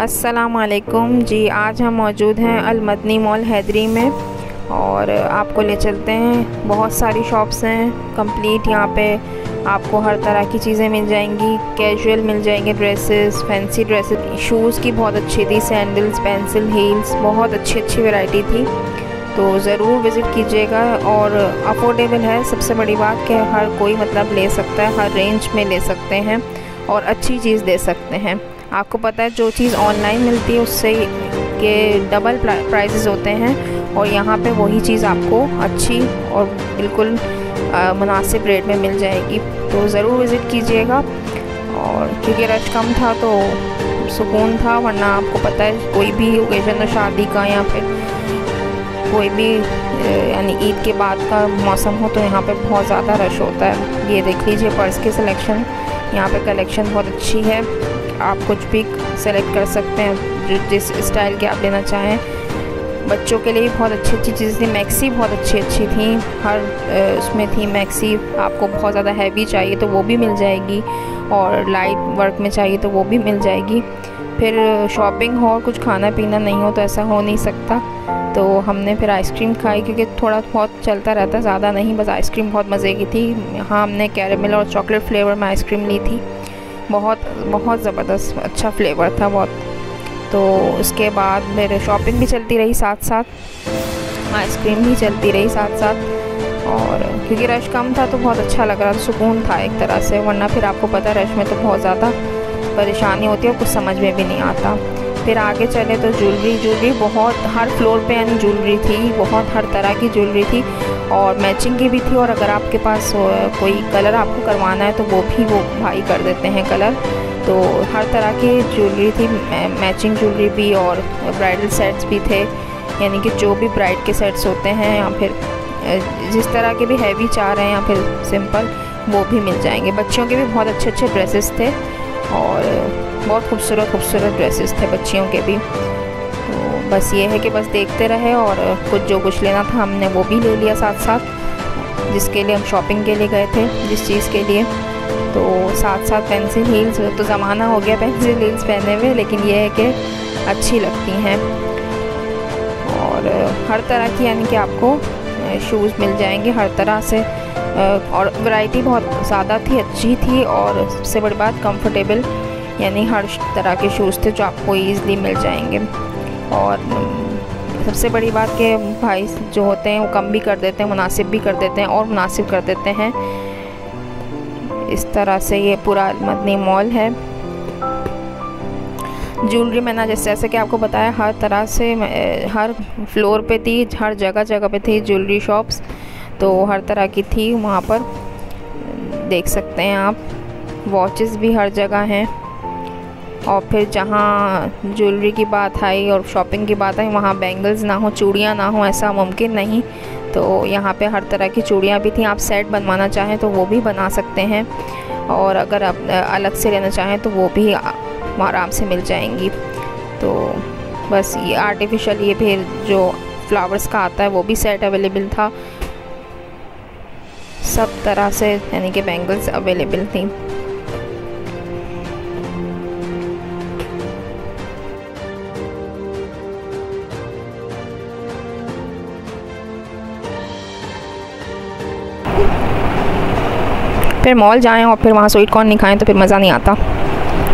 असलकुम जी, आज हम मौजूद हैं अलमदनी मॉल हैदरी में और आपको ले चलते हैं। बहुत सारी शॉप्स हैं, कंप्लीट यहाँ पे आपको हर तरह की चीज़ें मिल जाएँगी। कैजुअल मिल जाएँगे ड्रेसेस, फैंसी ड्रेसेस, शूज़ की बहुत अच्छी थी, सैंडल्स, पेंसिल, हील्स, बहुत अच्छी अच्छी वैरायटी थी। तो ज़रूर विज़िट कीजिएगा और अफोर्डेबल है। सबसे बड़ी बात कि हर कोई मतलब ले सकता है, हर रेंज में ले सकते हैं और अच्छी चीज़ दे सकते हैं। आपको पता है, जो चीज़ ऑनलाइन मिलती है, उससे के डबल प्राइजेज़ होते हैं और यहाँ पे वही चीज़ आपको अच्छी और बिल्कुल मुनासिब रेट में मिल जाएगी। तो ज़रूर विज़िट कीजिएगा और क्योंकि रश कम था तो सुकून था, वरना आपको पता है, कोई भी ओकेजन हो शादी का या फिर कोई भी यानी ईद के बाद का मौसम हो तो यहाँ पे बहुत ज़्यादा रश होता है। ये देख लीजिए, पर्स की सिलेक्शन यहाँ पे कलेक्शन बहुत अच्छी है। आप कुछ भी सेलेक्ट कर सकते हैं जिस स्टाइल के आप लेना चाहें। बच्चों के लिए भी बहुत अच्छी अच्छी चीज़ें थी। मैक्सी बहुत अच्छी अच्छी थी। हर उसमें थी मैक्सी आपको बहुत ज़्यादा हैवी चाहिए तो वो भी मिल जाएगी और लाइट वर्क में चाहिए तो वो भी मिल जाएगी। फिर शॉपिंग हो और कुछ खाना पीना नहीं हो तो ऐसा हो नहीं सकता। तो हमने फिर आइसक्रीम खाई क्योंकि थोड़ा बहुत चलता रहता, ज़्यादा नहीं, बस आइसक्रीम बहुत मज़े की थी। यहाँ हमने कैरेमल और चॉकलेट फ्लेवर में आइसक्रीम ली थी। बहुत बहुत ज़बरदस्त अच्छा फ्लेवर था बहुत। तो उसके बाद मेरे शॉपिंग भी चलती रही साथ साथ आइसक्रीम भी चलती रही साथ साथ और क्योंकि रश कम था तो बहुत अच्छा लग रहा था, सुकून था एक तरह से, वरना फिर आपको पता रश में तो बहुत ज़्यादा परेशानी होती है और कुछ समझ में भी नहीं आता। फिर आगे चले तो ज्वेलरी ज्वेलरी बहुत हर फ्लोर पे यानी ज्वेलरी थी, बहुत हर तरह की ज्वेलरी थी और मैचिंग की भी थी और अगर आपके पास कोई कलर आपको करवाना है तो वो भी वो भाई कर देते हैं कलर तो हर तरह की ज्वेलरी थी मैचिंग ज्वेलरी भी और ब्राइडल सेट्स भी थे, यानी कि जो भी ब्राइड के सेट्स होते हैं या फिर जिस तरह के भी हैवी चाह रहे हैं या फिर सिंपल वो भी मिल जाएँगे। बच्चों के भी बहुत अच्छे अच्छे ड्रेसेस थे। और बहुत खूबसूरत खूबसूरत ड्रेसेस थे बच्चियों के भी। तो बस ये है कि बस देखते रहे और कुछ जो कुछ लेना था हमने वो भी ले लिया साथ साथ जिसके लिए हम शॉपिंग के लिए गए थे, जिस चीज़ के लिए। तो साथ साथ पेंसिल हील्स तो ज़माना हो गया पेंसिल हील्स पहने हुए, लेकिन ये है कि अच्छी लगती हैं। और हर तरह की, यानी कि आपको शूज़ मिल जाएँगे हर तरह से। और वैरायटी बहुत ज़्यादा थी, अच्छी थी और सबसे बड़ी बात कंफर्टेबल यानी हर तरह के शूज़ थे जो आपको ईज़िली मिल जाएँगे। और सबसे बड़ी बात कि भाई जो होते हैं वो कम भी कर देते हैं, मुनासिब भी कर देते हैं और मुनासिब कर देते हैं। इस तरह से ये पूरा मदनी मॉल है। ज्वेलरी मैंने जैसे जैसे कि आपको बताया, हर तरह से हर फ्लोर पे थी, हर जगह जगह पे थी ज्वेलरी शॉप्स तो हर तरह की थी वहाँ पर। देख सकते हैं आप वॉचेस भी हर जगह हैं। और फिर जहाँ ज्वेलरी की बात आई और शॉपिंग की बात आई, वहाँ बैंगल्स ना हो, चूड़ियाँ ना हो, ऐसा मुमकिन नहीं। तो यहाँ पे हर तरह की चूड़ियाँ भी थी। आप सेट बनवाना चाहें तो वो भी बना सकते हैं। और अगर आप अलग से लेना चाहें तो वो भी आराम से मिल जाएँगी। तो बस ये आर्टिफिशियल ये फिर जो फ्लावर्स का आता है, वो भी सेट अवेलेबल था। सब तरह से, यानी कि बैंगल्स अवेलेबल थी। फिर मॉल जाएँ और फिर वहाँ स्वीट कॉर्न नहीं खाएँ तो फिर मज़ा नहीं आता।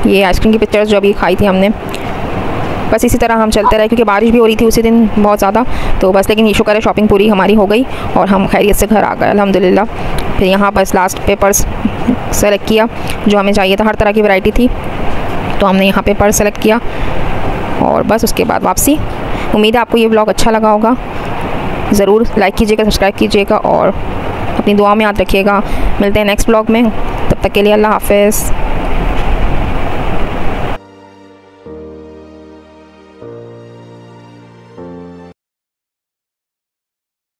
ये आइसक्रीम की पिक्चर्स जो अभी खाई थी हमने। बस इसी तरह हम चलते रहे, क्योंकि बारिश भी हो रही थी उसी दिन बहुत ज़्यादा। तो बस लेकिन ये शुक्र है शॉपिंग पूरी हमारी हो गई और हम खैरियत से घर आ गए अलहमदिल्ला फिर यहाँ बस लास्ट पे पर्स सेलेक्ट किया, जो हमें चाहिए था, हर तरह की वैरायटी थी। तो हमने यहाँ पे पर्स सेलेक्ट किया और बस उसके बाद वापसी। उम्मीद है आपको ये ब्लॉग अच्छा लगा होगा। ज़रूर लाइक कीजिएगा सब्सक्राइब कीजिएगा और अपनी दुआ में याद रखिएगा। मिलते हैं नेक्स्ट ब्लॉग में। तब तक के लिए अल्लाह हाफिज़।